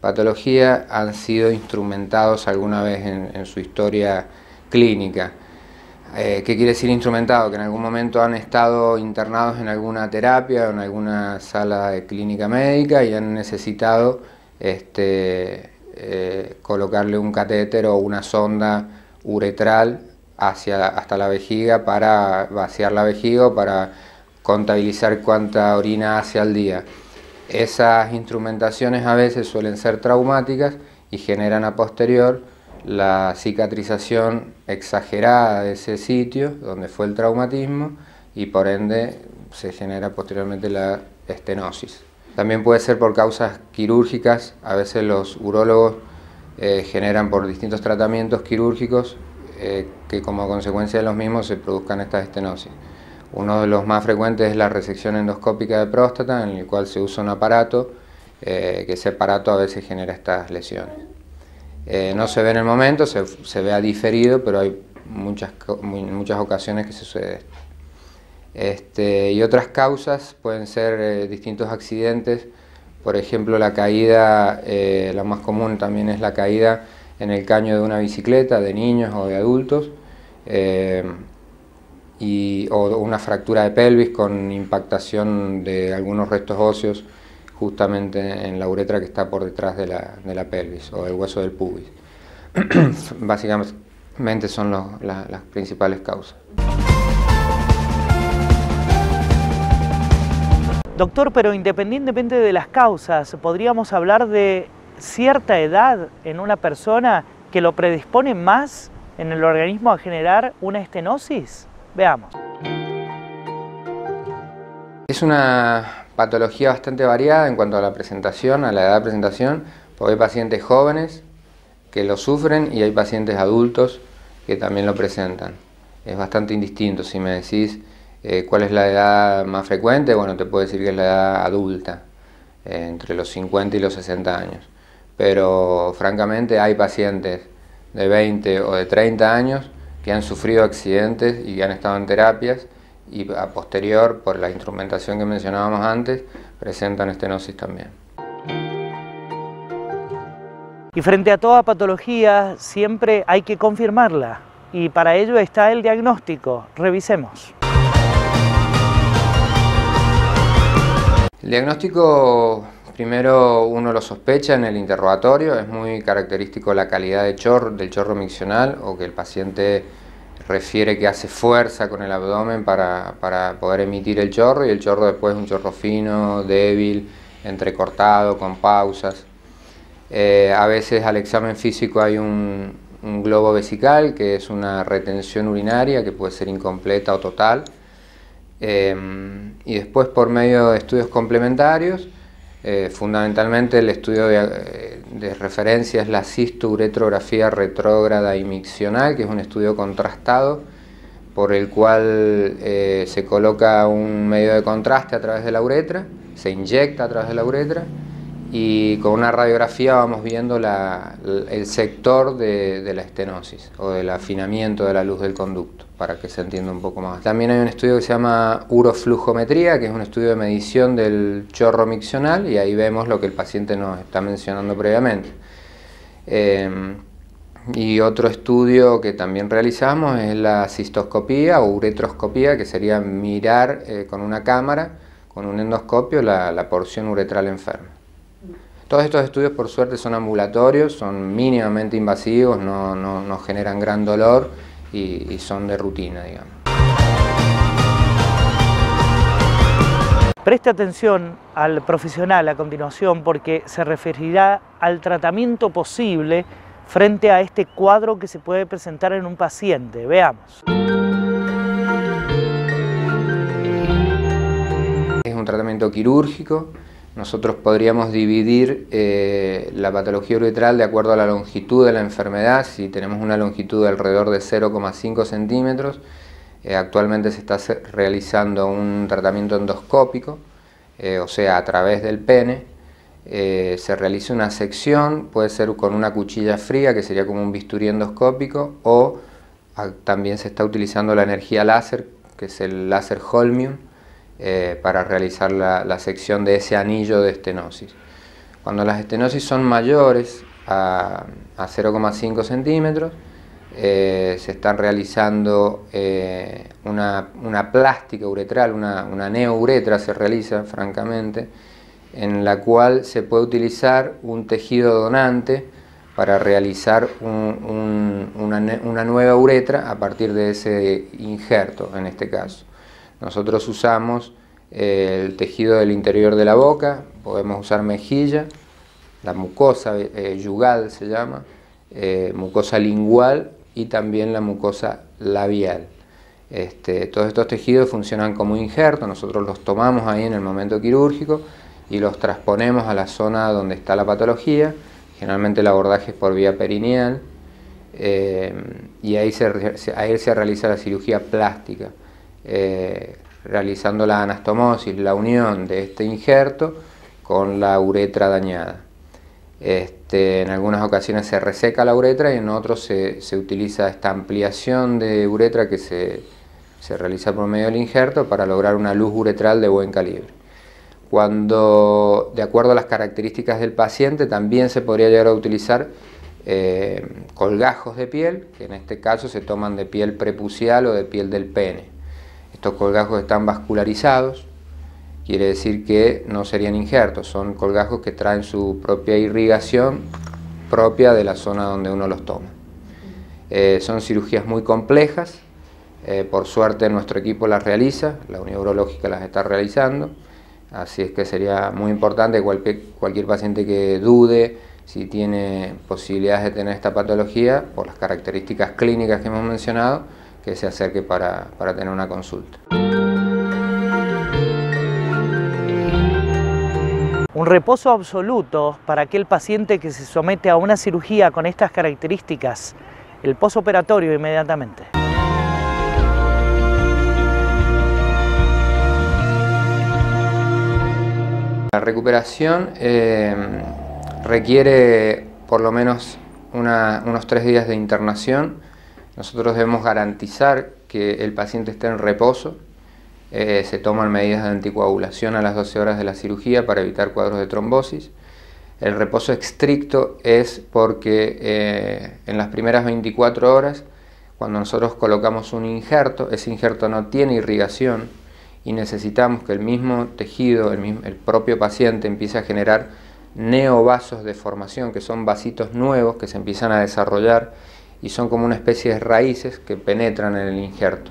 patología han sido instrumentados alguna vez en, su historia clínica. Eh, ¿Qué quiere decir instrumentado? Que en algún momento han estado internados en alguna terapia o en alguna sala de clínica médica y han necesitado este, eh, colocarle un catéter o una sonda uretral hacia, hasta la vejiga para vaciar la vejiga o para contabilizar cuánta orina hace al día. Esas instrumentaciones a veces suelen ser traumáticas y generan a posterior la cicatrización exagerada de ese sitio donde fue el traumatismo y por ende se genera posteriormente la estenosis. También puede ser por causas quirúrgicas, a veces los urólogos eh, generan por distintos tratamientos quirúrgicos eh, que como consecuencia de los mismos se produzcan estas estenosis. Uno de los más frecuentes es la resección endoscópica de próstata, en el cual se usa un aparato, eh, que ese aparato a veces genera estas lesiones. Eh, no se ve en el momento, se, se ve a diferido, pero hay muchas, muchas ocasiones que sucede este, y otras causas pueden ser eh, distintos accidentes, por ejemplo la caída, la más común también es la caída en el caño de una bicicleta de niños o de adultos o una fractura de pelvis con impactación de algunos restos óseos justamente en la uretra que está por detrás de la, de la pelvis o el hueso del pubis. *clears throat* Básicamente son las principales causas. Doctor, pero independientemente de las causas, ¿podríamos hablar de cierta edad en una persona que lo predispone más en el organismo a generar una estenosis? Veamos. Es una patología bastante variada en cuanto a la presentación, a la edad de presentación, porque hay pacientes jóvenes que lo sufren y hay pacientes adultos que también lo presentan. Es bastante indistinto. Si me decís eh, cuál es la edad más frecuente, bueno, te puedo decir que es la edad adulta, eh, entre los 50 y los 60 años. Pero francamente hay pacientes de 20 o de 30 años que han sufrido accidentes y han estado en terapias y a posterior, por la instrumentación que mencionábamos antes, presentan estenosis también. Y frente a toda patología siempre hay que confirmarla y para ello está el diagnóstico. Revisemos. El diagnóstico primero uno lo sospecha en el interrogatorio, es muy característico la calidad de chorro, del chorro miccional o que el paciente refiere que hace fuerza con el abdomen para, poder emitir el chorro y el chorro después es un chorro fino, débil, entrecortado, con pausas. Eh, a veces al examen físico hay un, globo vesical, que es una retención urinaria que puede ser incompleta o total. Eh, y después por medio de estudios complementarios, eh, fundamentalmente el estudio de, referencia es la cisturetrografía retrógrada y miccional, que es un estudio contrastado por el cual se coloca un medio de contraste a través de la uretra, se inyecta a través de la uretra y con una radiografía vamos viendo el sector de, la estenosis o del afinamiento de la luz del conducto para que se entienda un poco más. También hay un estudio que se llama uroflujometría, que es un estudio de medición del chorro miccional y ahí vemos lo que el paciente nos está mencionando previamente. Em, y otro estudio que también realizamos es la cistoscopía o uretroscopía, que sería mirar eh, con una cámara, con un endoscopio, la porción uretral enferma. Todos estos estudios por suerte son ambulatorios, son mínimamente invasivos, no, generan gran dolor y, son de rutina, digamos. Preste atención al profesional a continuación porque se referirá al tratamiento posible frente a este cuadro que se puede presentar en un paciente. Veamos. Es un tratamiento quirúrgico nosotros podríamos dividir eh, la patología uretral de acuerdo a la longitud de la enfermedad. Si tenemos una longitud de alrededor de 0,5 centímetros, eh, actualmente se está realizando un tratamiento endoscópico, eh, o sea, a través del pene. se realiza una sección, puede ser con una cuchilla fría, que sería como un bisturí endoscópico, o ah, también se está utilizando la energía láser, que es el láser Holmium, eh, para realizar la, sección de ese anillo de estenosis. Cuando las estenosis son mayores a, 0,5 centímetros, eh, se están realizando eh, una, plástica uretral, una, una neouretra se realiza francamente, en la cual se puede utilizar un tejido donante para realizar una, una, nueva uretra a partir de ese injerto en este caso. Nosotros usamos eh, el tejido del interior de la boca, podemos usar mejilla, la mucosa eh, yugal se llama, eh, mucosa lingual y también la mucosa labial. Este, todos estos tejidos funcionan como injertos, nosotros los tomamos ahí en el momento quirúrgico y los transponemos a la zona donde está la patología, generalmente el abordaje es por vía perineal, y ahí se, ahí se realiza la cirugía plástica. Eh, realizando la anastomosis, la unión de este injerto con la uretra dañada. Este, en algunas ocasiones se reseca la uretra y en otros se, utiliza esta ampliación de uretra que se, realiza por medio del injerto para lograr una luz uretral de buen calibre. Cuando, de acuerdo a las características del paciente, también se podría llegar a utilizar eh, colgajos de piel, que en este caso se toman de piel prepucial o de piel del pene. Estos colgajos están vascularizados, quiere decir que no serían injertos, son colgajos que traen su propia irrigación propia de la zona donde uno los toma. Eh, son cirugías muy complejas, eh, por suerte nuestro equipo las realiza, la Unión Urológica las está realizando, así es que sería muy importante cualquier, cualquier paciente que dude si tiene posibilidades de tener esta patología, por las características clínicas que hemos mencionado, que se acerque para, tener una consulta. Un reposo absoluto para aquel paciente que se somete a una cirugía con estas características, el posoperatorio inmediatamente. La recuperación eh, requiere por lo menos unos tres días de internación nosotros debemos garantizar que el paciente esté en reposo, eh, se toman medidas de anticoagulación a las 12 horas de la cirugía para evitar cuadros de trombosis. El reposo estricto es porque eh, en las primeras 24 horas, cuando nosotros colocamos un injerto, ese injerto no tiene irrigación y necesitamos que el mismo tejido, el, el propio paciente empiece a generar neovasos de formación, que son vasitos nuevos que se empiezan a desarrollar y son como una especie de raíces que penetran en el injerto.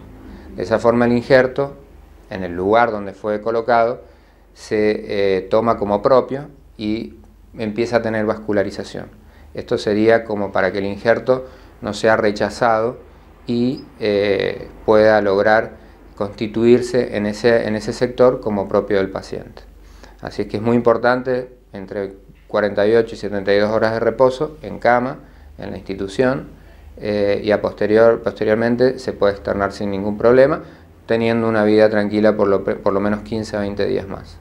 De esa forma el injerto, en el lugar donde fue colocado, se eh, toma como propio y empieza a tener vascularización. Esto sería como para que el injerto no sea rechazado y eh, pueda lograr constituirse en ese, en ese sector como propio del paciente. Así es que es muy importante entre 48 y 72 horas de reposo en cama, en la institución, eh, y a posterior, posteriormente se puede externar sin ningún problema, teniendo una vida tranquila por lo, por lo menos 15 a 20 días más.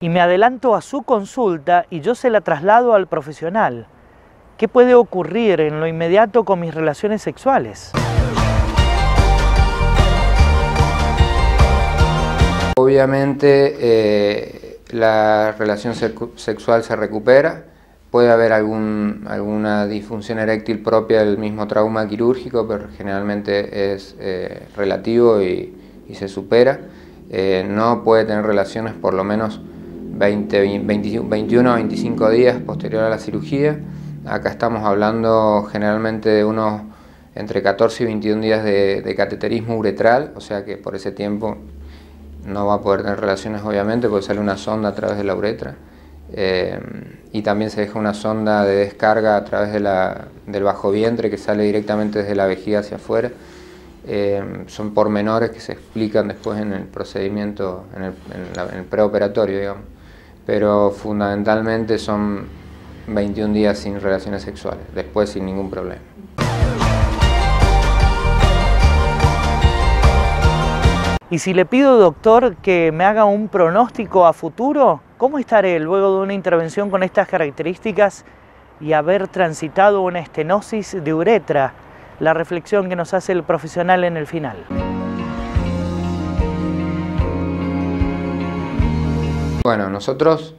Y me adelanto a su consulta y yo se la traslado al profesional. ¿Qué puede ocurrir en lo inmediato con mis relaciones sexuales? Obviamente eh, la relación sexual se recupera, puede haber alguna disfunción eréctil propia del mismo trauma quirúrgico, pero generalmente es eh, relativo y, se supera. Eh, no puede tener relaciones por lo menos 20, 21 a 25 días posterior a la cirugía. Acá estamos hablando generalmente de unos entre 14 y 21 días de cateterismo uretral, o sea que por ese tiempo no va a poder tener relaciones obviamente porque sale una sonda a través de la uretra eh, y también se deja una sonda de descarga a través de la, del bajo vientre que sale directamente desde la vejiga hacia afuera. Eh, son pormenores que se explican después en el procedimiento, en en el preoperatorio, digamos. Pero fundamentalmente son 21 días sin relaciones sexuales, después sin ningún problema. Y si le pido, doctor, que me haga un pronóstico a futuro, ¿cómo estaré luego de una intervención con estas características y haber transitado una estenosis de uretra? La reflexión que nos hace el profesional en el final. Bueno, nosotros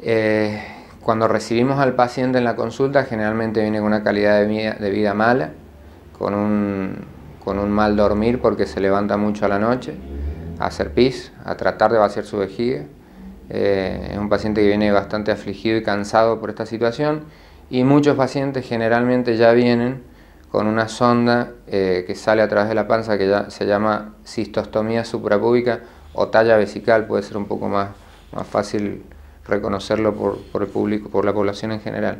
eh, cuando recibimos al paciente en la consulta generalmente viene con una calidad de vida, de vida mala, con un con un mal dormir porque se levanta mucho a la noche, a hacer pis, a tratar de vaciar su vejiga. Eh, es un paciente que viene bastante afligido y cansado por esta situación y muchos pacientes generalmente ya vienen con una sonda eh, que sale a través de la panza que ya se llama cistostomía suprapúbica o talla vesical, puede ser un poco más, más fácil reconocerlo por, por el público, por la población en general.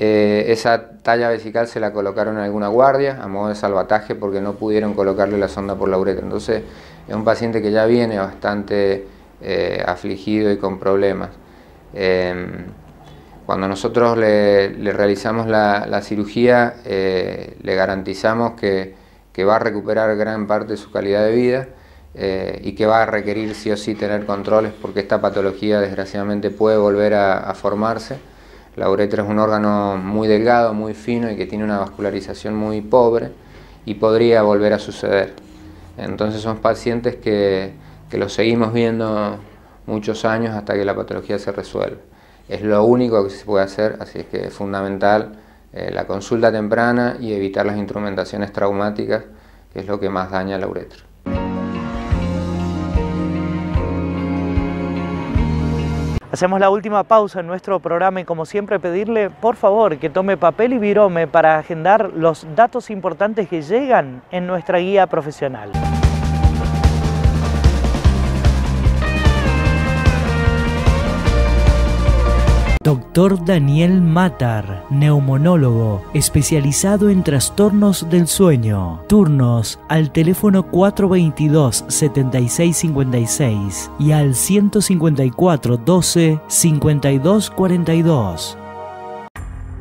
Eh, esa talla vesical se la colocaron en alguna guardia a modo de salvataje porque no pudieron colocarle la sonda por la uretra. Entonces es un paciente que ya viene bastante eh, afligido y con problemas. Em, cuando nosotros le, realizamos la, cirugía, eh, le garantizamos que, va a recuperar gran parte de su calidad de vida y que va a requerir sí o sí tener controles porque esta patología desgraciadamente puede volver a formarse. La uretra es un órgano muy delgado, muy fino y que tiene una vascularización muy pobre y podría volver a suceder. Entonces son pacientes que, los seguimos viendo muchos años hasta que la patología se resuelve. Es lo único que se puede hacer, así es que es fundamental eh, la consulta temprana y evitar las instrumentaciones traumáticas, que es lo que más daña la uretra. Hacemos la última pausa en nuestro programa y como siempre pedirle por favor que tome papel y virome para agendar los datos importantes que llegan en nuestra guía profesional. Doctor Daniel Matar, neumonólogo, especializado en trastornos del sueño. Turnos al teléfono 422-7656 y al 154 12 5242.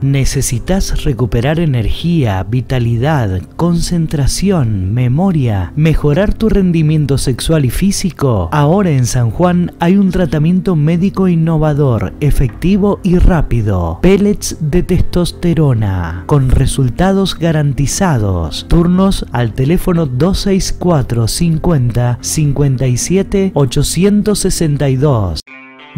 ¿Necesitas recuperar energía, vitalidad, concentración, memoria, mejorar tu rendimiento sexual y físico? Ahora en San Juan hay un tratamiento médico innovador, efectivo y rápido. Pellets de testosterona, con resultados garantizados. Turnos al teléfono 264 50 57 862.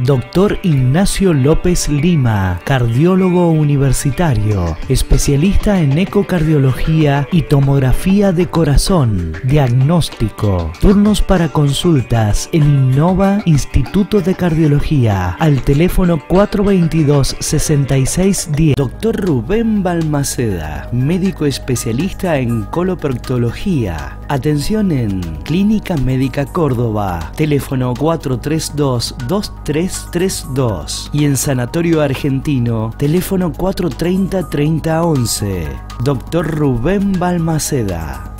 Doctor Ignacio López Lima, cardiólogo universitario, especialista en ecocardiología y tomografía de corazón, diagnóstico, turnos para consultas en Innova Instituto de Cardiología, al teléfono 422-6610. Doctor Rubén Balmaceda, médico especialista en coloproctología, atención en Clínica Médica Córdoba, teléfono 432 23 332 y en Sanatorio Argentino, teléfono 430-3011. Doctor Rubén Balmaceda.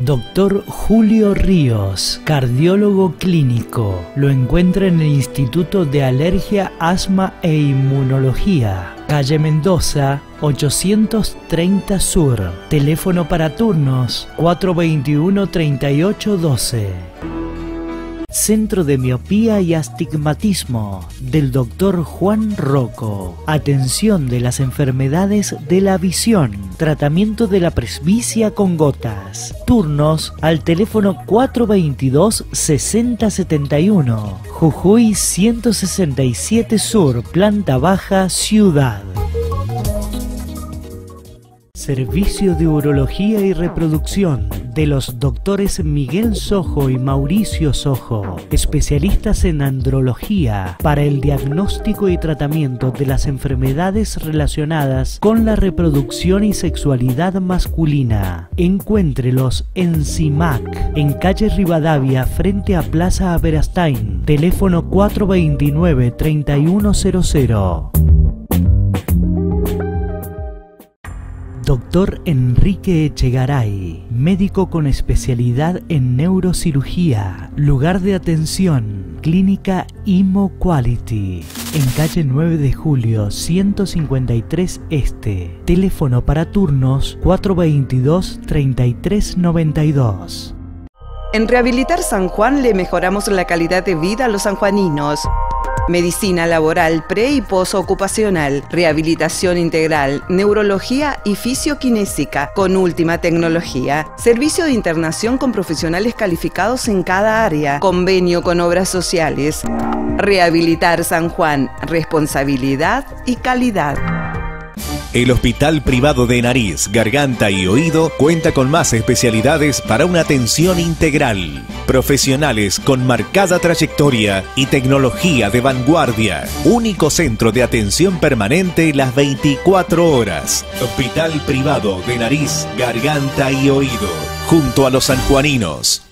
Doctor Julio Ríos, cardiólogo clínico. Lo encuentra en el Instituto de Alergia, Asma e Inmunología, calle Mendoza, 830 Sur. Teléfono para turnos 421-3812. Centro de Miopía y Astigmatismo del Dr. Juan Rocco. Atención de las enfermedades de la visión. Tratamiento de la presbicia con gotas. Turnos al teléfono 422-6071. Jujuy 167 Sur, planta baja, ciudad. Servicio de Urología y Reproducción de los doctores Miguel Sojo y Mauricio Sojo, especialistas en andrología para el diagnóstico y tratamiento de las enfermedades relacionadas con la reproducción y sexualidad masculina. Encuéntrelos en CIMAC, en calle Rivadavia, frente a Plaza Aberastain, teléfono 429 Doctor Enrique Echegaray, médico con especialidad en neurocirugía, lugar de atención, clínica Imo Quality, en calle 9 de julio 153 Este, teléfono para turnos 422-3392. En Rehabilitar San Juan le mejoramos la calidad de vida a los sanjuaninos. Medicina laboral pre y posocupacional, rehabilitación integral, neurología y fisioquinésica con última tecnología, servicio de internación con profesionales calificados en cada área, convenio con obras sociales. Rehabilitar San Juan, responsabilidad y calidad. El Hospital Privado de Nariz, Garganta y Oído cuenta con más especialidades para una atención integral. Profesionales con marcada trayectoria y tecnología de vanguardia. Único centro de atención permanente las 24 horas. Hospital Privado de Nariz, Garganta y Oído. Junto a los sanjuaninos.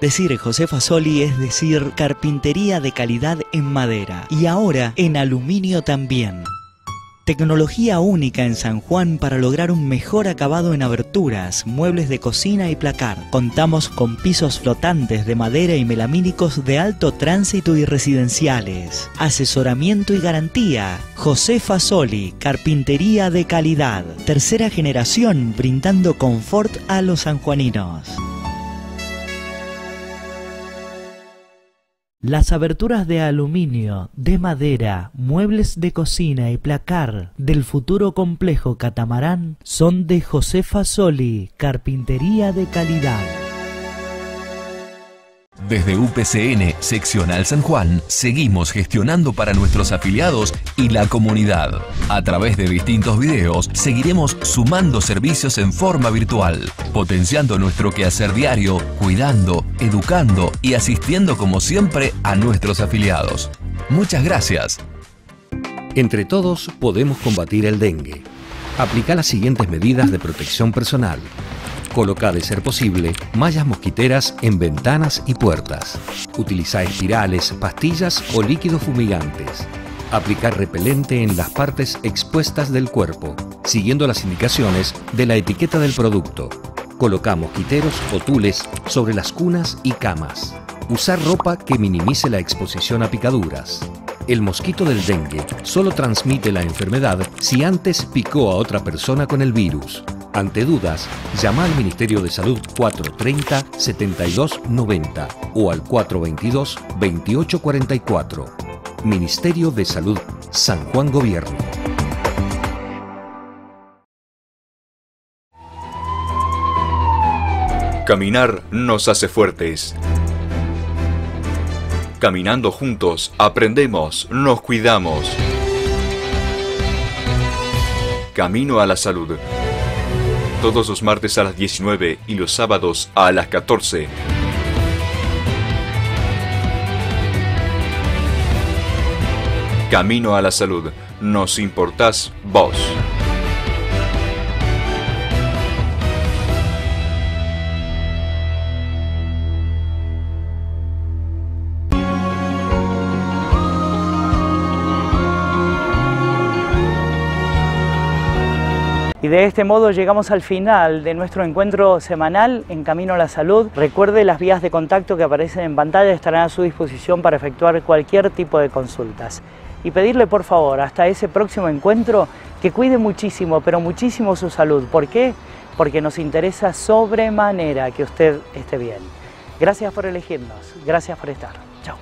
Decir José Fasoli es decir carpintería de calidad en madera y ahora en aluminio también. Tecnología única en San Juan para lograr un mejor acabado en aberturas, muebles de cocina y placar. Contamos con pisos flotantes de madera y melamínicos de alto tránsito y residenciales. Asesoramiento y garantía. José Fasoli, carpintería de calidad. Tercera generación brindando confort a los sanjuaninos. Las aberturas de aluminio, de madera, muebles de cocina y placar del futuro complejo catamarán son de Josefa Soli, carpintería de calidad. Desde UPCN Seccional San Juan seguimos gestionando para nuestros afiliados y la comunidad. A través de distintos videos seguiremos sumando servicios en forma virtual, potenciando nuestro quehacer diario, cuidando, educando y asistiendo como siempre a nuestros afiliados. Muchas gracias. Entre todos podemos combatir el dengue. Aplica las siguientes medidas de protección personal. Coloca, de ser posible, mallas mosquiteras en ventanas y puertas. Utiliza espirales, pastillas o líquidos fumigantes. Aplicar repelente en las partes expuestas del cuerpo, siguiendo las indicaciones de la etiqueta del producto. Coloca mosquiteros o tules sobre las cunas y camas. Usar ropa que minimice la exposición a picaduras. El mosquito del dengue solo transmite la enfermedad si antes picó a otra persona con el virus. Ante dudas, llama al Ministerio de Salud 430-7290 o al 422-2844. Ministerio de Salud San Juan Gobierno. Caminar nos hace fuertes. Caminando juntos, aprendemos, nos cuidamos. Camino a la salud. Todos los martes a las 19 y los sábados a las 14. Camino a la salud. Nos importás vos. De este modo llegamos al final de nuestro encuentro semanal en Camino a la Salud. Recuerde las vías de contacto que aparecen en pantalla estarán a su disposición para efectuar cualquier tipo de consultas. Y pedirle por favor hasta ese próximo encuentro que cuide muchísimo, pero muchísimo su salud. ¿Por qué? Porque nos interesa sobremanera que usted esté bien. Gracias por elegirnos, gracias por estar. Chao.